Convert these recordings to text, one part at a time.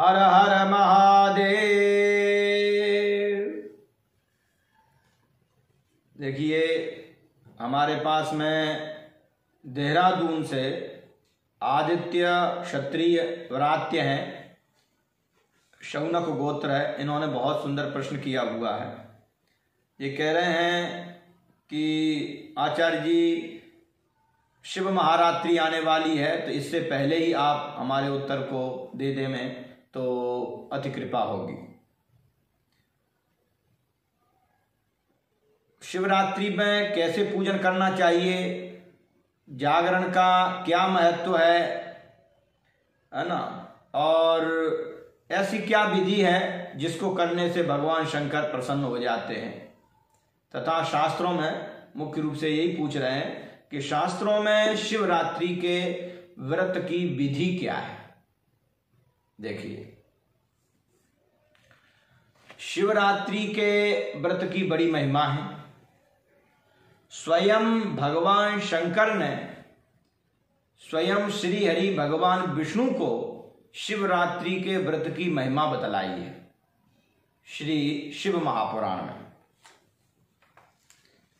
हर हर महादेव। देखिए, हमारे पास में देहरादून से आदित्य क्षत्रिय व्रात्य हैं। शौनक गोत्र है, इन्होंने बहुत सुंदर प्रश्न किया हुआ है। ये कह रहे हैं कि आचार्य जी, शिव महारात्रि आने वाली है तो इससे पहले ही आप हमारे उत्तर को दे दे में। तो अति कृपा होगी। शिवरात्रि में कैसे पूजन करना चाहिए? जागरण का क्या महत्व है? है ना? और ऐसी क्या विधि है जिसको करने से भगवान शंकर प्रसन्न हो जाते हैं? तथा शास्त्रों में मुख्य रूप से यही पूछ रहे हैं कि शास्त्रों में शिवरात्रि के व्रत की विधि क्या है? देखिए। शिवरात्रि के व्रत की बड़ी महिमा है। स्वयं भगवान शंकर ने स्वयं श्री हरि भगवान विष्णु को शिवरात्रि के व्रत की महिमा बतलाई है। श्री शिव महापुराण में।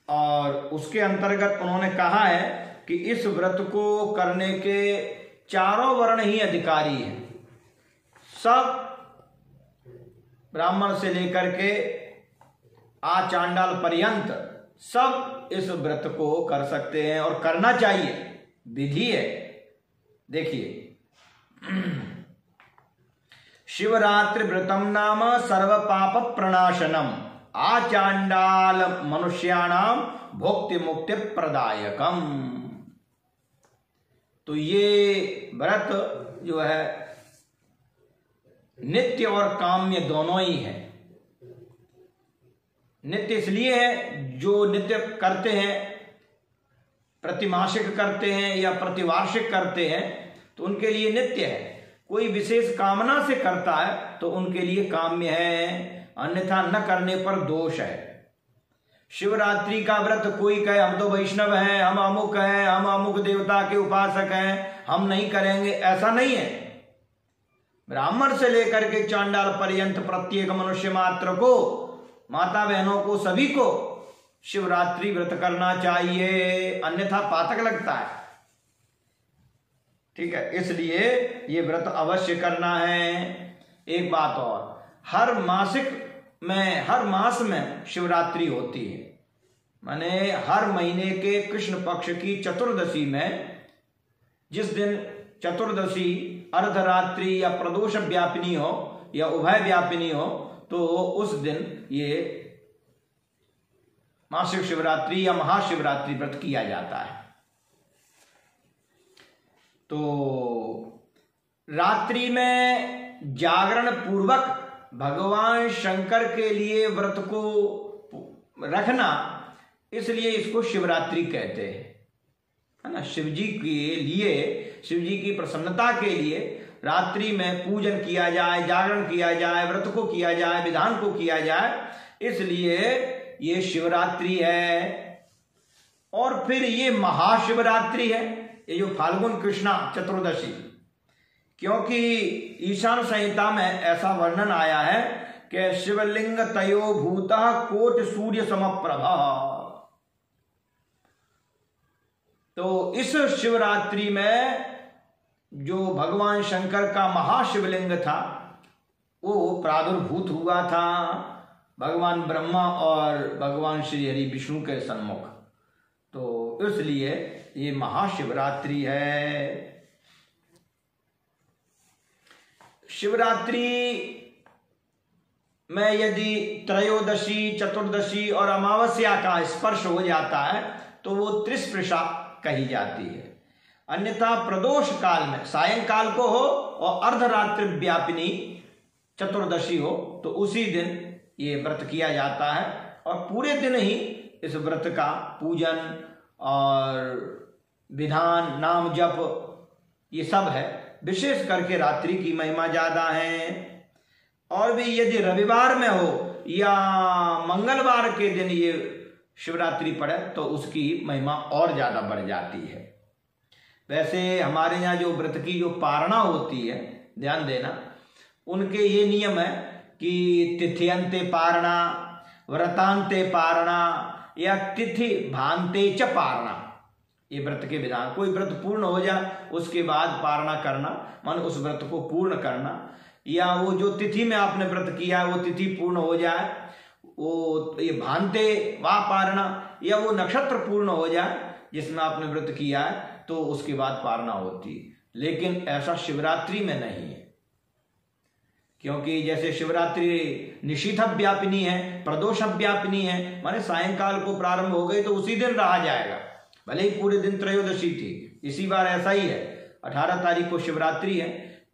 और उसके अंतर्गत उन्होंने कहा है कि इस व्रत को करने के चारों वर्ण ही अधिकारी हैं। सब ब्राह्मण से लेकर के आचांडाल पर्यंत सब इस व्रत को कर सकते हैं और करना चाहिए। विधि है। देखिए। शिवरात्रि व्रतम नाम सर्व पाप प्रणाशनम। आचांडाल मनुष्याणाम भोक्ति मुक्ति प्रदायकम। तो ये व्रत जो है नित्य और काम्य दोनों ही है। नित्य इसलिए है, जो नित्य करते हैं, प्रतिमासिक करते हैं या प्रतिवार्षिक करते हैं तो उनके लिए नित्य है। कोई विशेष कामना से करता है तो उनके लिए काम्य है। अन्यथा न करने पर दोष है। शिवरात्रि का व्रत कोई कहे, हम तो वैष्णव हैं, हम अमुक हैं, हम अमुक देवता के उपासक हैं, हम नहीं करेंगे, ऐसा नहीं है। ब्राह्मण से लेकर के चांडाल पर्यंत प्रत्येक मनुष्य मात्र को, माता बहनों को, सभी को शिवरात्रि व्रत करना चाहिए। अन्यथा पातक लगता है। ठीक है, इसलिए ये व्रत अवश्य करना है। एक बात और, हर मासिक में, हर मास में शिवरात्रि होती है। माने हर महीने के कृष्ण पक्ष की चतुर्दशी में, जिस दिन चतुर्दशी अर्धरात्रि या प्रदोष व्यापिनी हो या उभय व्यापिनी हो तो उस दिन ये मासिक शिवरात्रि या महाशिवरात्रि व्रत किया जाता है। तो रात्रि में जागरण पूर्वक भगवान शंकर के लिए व्रत को रखना, इसलिए इसको शिवरात्रि कहते हैं। है ना? शिव जी के लिए शिव जी की प्रसन्नता के लिए रात्रि में पूजन किया जाए, जागरण किया जाए, व्रत को किया जाए, विधान को किया जाए, इसलिए ये शिवरात्रि है। और फिर ये महाशिवरात्रि है, ये जो फाल्गुन कृष्णा चतुर्दशी। क्योंकि ईशान संहिता में ऐसा वर्णन आया है कि शिवलिंग तयो भूत कोट सूर्य समप्रभा। तो इस शिवरात्रि में जो भगवान शंकर का महाशिवलिंग था, वो प्रादुर्भूत हुआ था भगवान ब्रह्मा और भगवान श्री हरि विष्णु के सन्मुख तो इसलिए ये महाशिवरात्रि है। शिवरात्रि में यदि त्रयोदशी, चतुर्दशी और अमावस्या का स्पर्श हो जाता है तो वो त्रिस्पृशा कही जाती है। अन्यथा प्रदोष काल में, सायंकाल को हो और अर्धरात्रि व्यापिनी चतुर्दशी हो तो उसी दिन ये व्रत किया जाता है। और पूरे दिन ही इस व्रत का पूजन और विधान, नाम जप, ये सब है। विशेष करके रात्रि की महिमा ज़्यादा है। और भी यदि रविवार में हो या मंगलवार के दिन ये शिवरात्रि पड़े तो उसकी महिमा और ज़्यादा बढ़ जाती है। वैसे हमारे यहाँ जो व्रत की जो पारणा होती है, ध्यान देना, उनके ये नियम है कि तिथ्यंते पारणा व्रतांते पारणा या तिथि भांते च पारणा। ये व्रत के विधान, कोई व्रत पूर्ण हो जाए, उसके बाद पारणा करना, मन उस व्रत को पूर्ण करना, या वो जो तिथि में आपने व्रत किया है, वो तिथि पूर्ण हो जाए वो ये भानते वा पारणा, या वो नक्षत्र पूर्ण हो जाए, जिसमें आपने व्रत किया है तो उसके बाद पारणा होती लेकिन ऐसा शिवरात्रि में नहीं है। क्योंकि जैसे शिवरात्रि निशीथ व्यापिनी है प्रदोष व्यापिनी है, माने सायंकाल को प्रारंभ हो गई तो उसी दिन रहा जाएगा। भले ही पूरे दिन त्रयोदशी थी, इसी बार ऐसा ही है। अठारह तारीख को शिवरात्रि है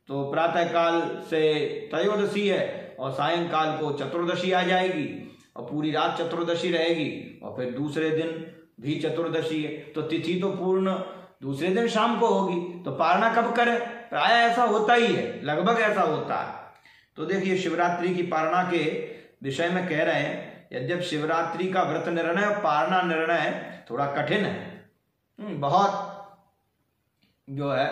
तो प्रातः काल से त्रयोदशी है, और सायंकाल को चतुर्दशी आ जाएगी। और पूरी रात चतुर्दशी रहेगी और फिर दूसरे दिन भी चतुर्दशी है। तो तिथि तो पूर्ण दूसरे दिन शाम को होगी। तो पारणा कब करें? प्राय ऐसा होता ही है लगभग ऐसा होता है। तो देखिए शिवरात्रि की पारणा के विषय में कह रहे हैं यद्यप शिवरात्रि का व्रत निर्णय और पारणा निर्णय थोड़ा कठिन है। हम्म, बहुत जो है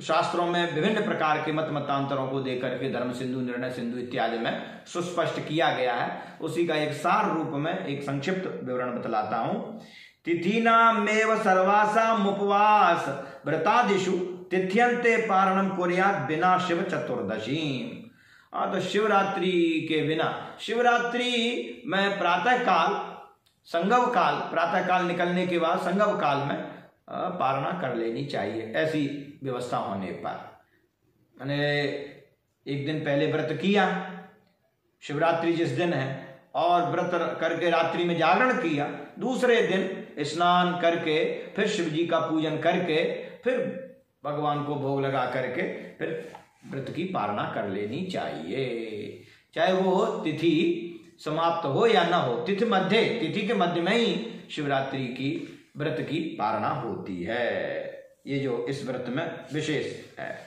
शास्त्रों में विभिन्न प्रकार के मत मतांतरों को देकर के धर्म सिंधु, निर्णय सिंधु इत्यादि में सुस्पष्ट किया गया है। उसी का एक सार रूप में एक संक्षिप्त विवरण बतलाता हूँ। तिथि नामेव सर्वासा मुपवास व्रतादिशु तिथ्यंते पारणम कुरियात बिना शिव चतुर्दशी। हाँ तो शिवरात्रि के बिना, शिवरात्रि में प्रातः काल संगव काल प्रातः काल निकलने के बाद संगव काल में पारणा कर लेनी चाहिए, ऐसी व्यवस्था होने पर। मैंने एक दिन पहले व्रत किया, शिवरात्रि जिस दिन है, और व्रत करके रात्रि में जागरण किया, दूसरे दिन स्नान करके, फिर शिव जी का पूजन करके, फिर भगवान को भोग लगा करके, फिर व्रत की पारणा कर लेनी चाहिए। चाहे वो तिथि समाप्त हो या ना हो, तिथि मध्य, तिथि के मध्य में ही शिवरात्रि की व्रत की पारणा होती है। ये जो इस व्रत में विशेष है।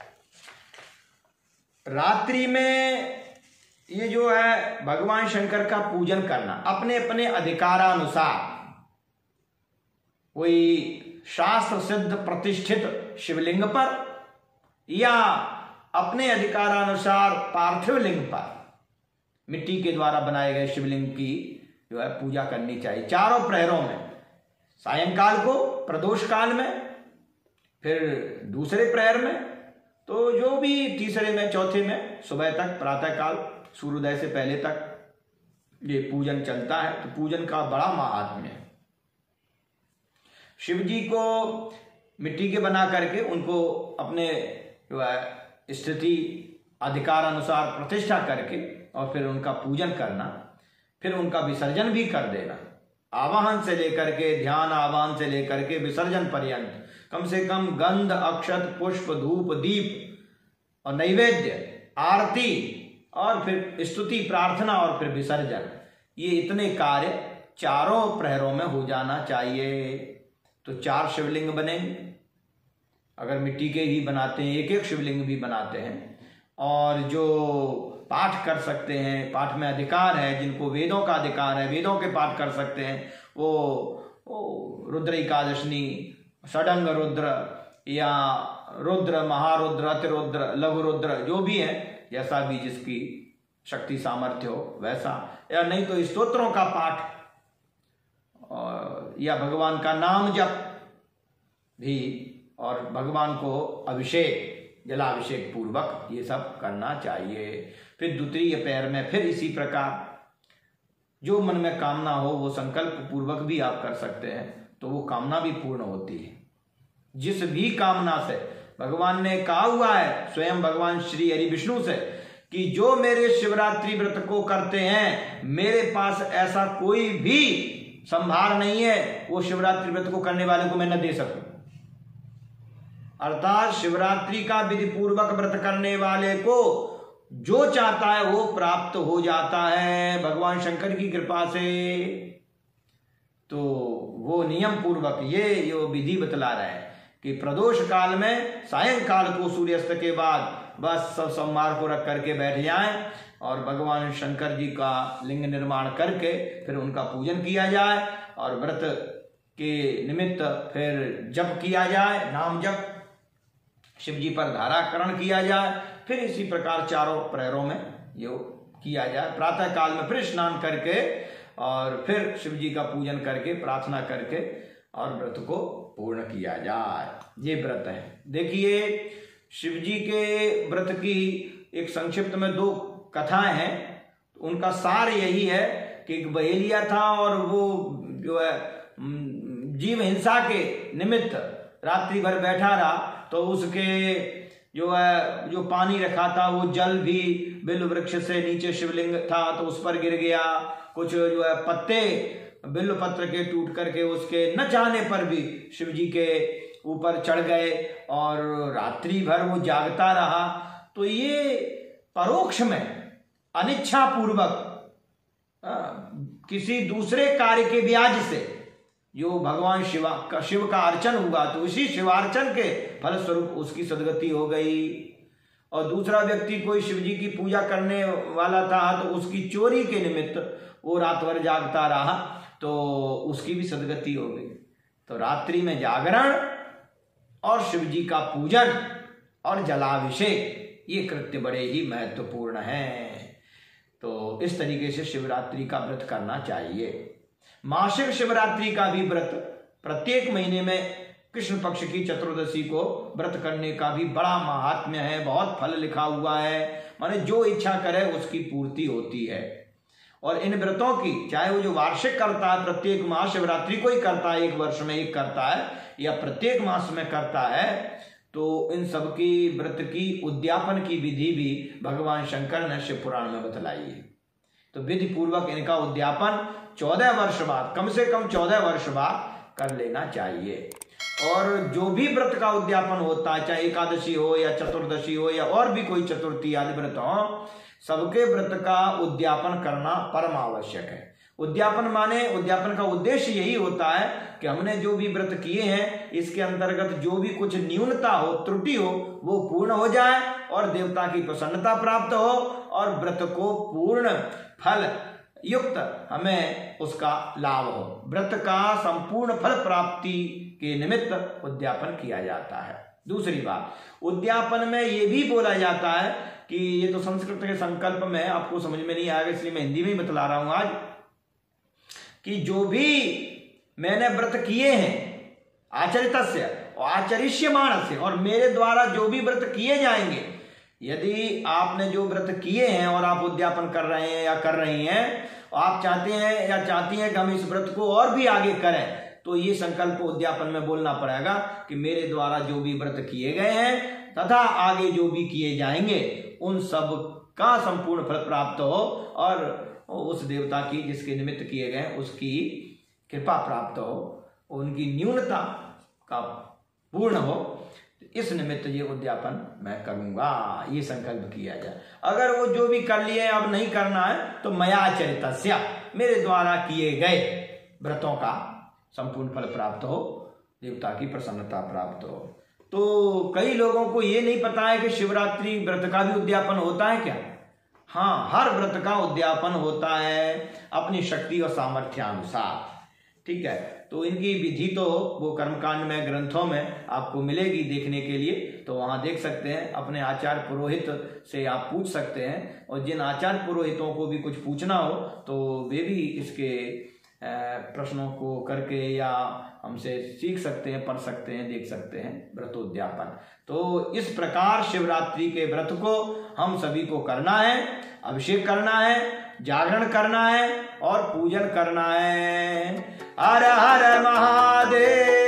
रात्रि में ये जो है, भगवान शंकर का पूजन करना अपने अपने अधिकारानुसार। कोई शास्त्र सिद्ध प्रतिष्ठित शिवलिंग पर या अपने अधिकारानुसार पार्थिव लिंग पर, मिट्टी के द्वारा बनाए गए शिवलिंग की जो है पूजा करनी चाहिए। चारों प्रहरों में सायंकाल को प्रदोष काल में, फिर दूसरे प्रहर में तो जो भी तीसरे में, चौथे में, सुबह तक प्रातः काल सूर्योदय से पहले तक, ये पूजन चलता है तो पूजन का बड़ा महात्म्य है। शिव जी को मिट्टी के बना करके उनको अपने, जो है, स्थिति, अधिकार अनुसार प्रतिष्ठा करके और फिर उनका पूजन करना, फिर उनका विसर्जन भी कर देना। आवाहन से लेकर के, ध्यान आवाहन से लेकर के विसर्जन पर्यंत। कम से कम गंध, अक्षत, पुष्प, धूप, दीप और नैवेद्य, आरती और फिर स्तुति, प्रार्थना और फिर विसर्जन। ये इतने कार्य चारों प्रहरों में हो जाना चाहिए। तो चार शिवलिंग बनेंगे। अगर मिट्टी के ही बनाते हैं एक एक शिवलिंग भी बनाते हैं और जो पाठ कर सकते हैं पाठ में अधिकार है जिनको वेदों का अधिकार है वेदों के पाठ कर सकते हैं वो, वो रुद्र एकादशनी षडंग रुद्र या रुद्र महारुद्र अतिरुद्र लघु रुद्र जो भी है जैसा भी जिसकी शक्ति सामर्थ्य हो वैसा। या नहीं तो स्तोत्रों का पाठ या भगवान का नाम जप भी और भगवान को अभिषेक जलाभिषेक पूर्वक ये सब करना चाहिए। फिर द्वितीय पैर में फिर इसी प्रकार, जो मन में कामना हो, वो संकल्प पूर्वक भी आप कर सकते हैं तो वो कामना भी पूर्ण होती है। जिस भी कामना से भगवान ने कहा हुआ है, स्वयं भगवान श्री हरि विष्णु से, कि जो मेरे शिवरात्रि व्रत को करते हैं, मेरे पास ऐसा कोई भी संभार नहीं है, वो शिवरात्रि व्रत को करने वाले को मैं न दे सकूँ। अर्थात शिवरात्रि का विधि पूर्वक व्रत करने वाले को जो चाहता है वो प्राप्त हो जाता है। भगवान शंकर की कृपा से। तो वो नियम पूर्वक ये जो विधि बतला रहे हैं कि प्रदोष काल में सायंकाल को सूर्यास्त के बाद बस सब सोमवार को रख करके बैठ जाए और भगवान शंकर जी का लिंग निर्माण करके फिर उनका पूजन किया जाए और व्रत के निमित्त फिर जप किया जाए, नाम जप शिव जी पर धाराकरण किया जाए, फिर इसी प्रकार चारों प्रहरों में ये किया जाए। प्रातः काल में फिर स्नान करके और फिर शिव जी का पूजन करके, प्रार्थना करके और व्रत को पूर्ण किया जाए। ये व्रत है। देखिए शिव जी के व्रत की एक संक्षिप्त में दो कथाएँ हैं। उनका सार यही है कि एक बहेलिया था और वो जो है जीव हिंसा के निमित्त रात्रि भर बैठा रहा तो उसके जो है, जो पानी रखा था, वो जल भी बिल वृक्ष से नीचे शिवलिंग था तो उस पर गिर गया। कुछ जो है, पत्ते बिल पत्र के टूट करके उसके न चाहने पर भी शिव जी के ऊपर चढ़ गए और रात्रि भर वो जागता रहा। तो ये परोक्ष में अनिच्छा पूर्वक किसी दूसरे कार्य के ब्याज से जो भगवान शिवा का शिव का अर्चन हुआ तो उसी शिवार्चन के फलस्वरूप उसकी सदगति हो गई। और दूसरा व्यक्ति कोई शिव जी की पूजा करने वाला था तो उसकी चोरी के निमित्त वो रात भर जागता रहा तो उसकी भी सदगति हो गई। तो रात्रि में जागरण और शिव जी का पूजन और जलाभिषेक, ये कृत्य बड़े ही महत्वपूर्ण हैं। तो इस तरीके से शिवरात्रि का व्रत करना चाहिए। मासिक शिवरात्रि का भी व्रत, प्रत्येक महीने में कृष्ण पक्ष की चतुर्दशी को व्रत करने का भी बड़ा महात्म्य है, बहुत फल लिखा हुआ है, माने जो इच्छा करे उसकी पूर्ति होती है। और इन व्रतों की, चाहे वो जो वार्षिक करता है, प्रत्येक महाशिवरात्रि को ही करता है, एक वर्ष में एक करता है, या प्रत्येक मास में करता है तो इन सबकी व्रत की, उद्यापन की विधि भी भगवान शंकर ने शिव पुराण में बतलाई है। तो विधि पूर्वक इनका उद्यापन चौदह वर्ष बाद, कम से कम चौदह वर्ष बाद कर लेना चाहिए। और जो भी व्रत का उद्यापन होता है, चाहे एकादशी हो या चतुर्दशी हो या और भी कोई चतुर्थी आदि व्रत हो, सबके व्रत का उद्यापन करना परम आवश्यक है। उद्यापन माने, उद्यापन का उद्देश्य यही होता है कि हमने जो भी व्रत किए हैं, इसके अंतर्गत जो भी कुछ न्यूनता हो, त्रुटि हो, वो पूर्ण हो जाए और देवता की प्रसन्नता प्राप्त हो और व्रत को पूर्ण फल युक्त हमें उसका लाभ हो। व्रत का संपूर्ण फल प्राप्ति के निमित्त उद्यापन किया जाता है। दूसरी बात, उद्यापन में यह भी बोला जाता है कि ये तो संस्कृत के संकल्प में आपको समझ में नहीं आएगा, इसलिए मैं हिंदी में ही बतला रहा हूँ आज, कि जो भी मैंने व्रत किए हैं आचरित आचरिष्यमाण से और मेरे द्वारा जो भी व्रत किए जाएँगे यदि आपने जो व्रत किए हैं और आप उद्यापन कर रहे हैं या कर रही हैं, आप चाहते हैं या चाहती हैं कि हम इस व्रत को और भी आगे करें तो ये संकल्प उद्यापन में बोलना पड़ेगा कि मेरे द्वारा जो भी व्रत किए गए हैं तथा आगे जो भी किए जाएँगे, उन सब का संपूर्ण फल प्राप्त हो और उस देवता की जिसके निमित्त किए गए, उसकी कृपा प्राप्त हो, उनकी न्यूनता का पूर्ण हो। इस निमित्त ये उद्यापन मैं करूँगा। ये संकल्प किया जाए। अगर वो जो भी कर लिए अब नहीं करना है तो मया चरित मेरे द्वारा किए गए व्रतों का संपूर्ण फल प्राप्त हो, देवता की प्रसन्नता प्राप्त हो। तो कई लोगों को ये नहीं पता है कि शिवरात्रि व्रत का भी उद्यापन होता है क्या? हाँ हर व्रत का उद्यापन होता है अपनी शक्ति और सामर्थ्यानुसार। ठीक है? तो इनकी विधि तो वो कर्मकांड में, ग्रंथों में आपको मिलेगी देखने के लिए। तो वहाँ देख सकते हैं, अपने आचार्य पुरोहित से आप पूछ सकते हैं। और जिन आचार्य पुरोहितों को भी कुछ पूछना हो तो वे भी इसके प्रश्नों को करके या हमसे सीख सकते हैं, पढ़ सकते हैं, देख सकते हैं व्रतोद्यापन। तो इस प्रकार शिवरात्रि के व्रत को हम सभी को करना है, अभिषेक करना है जागरण करना है और पूजन करना है। हर हर महादेव।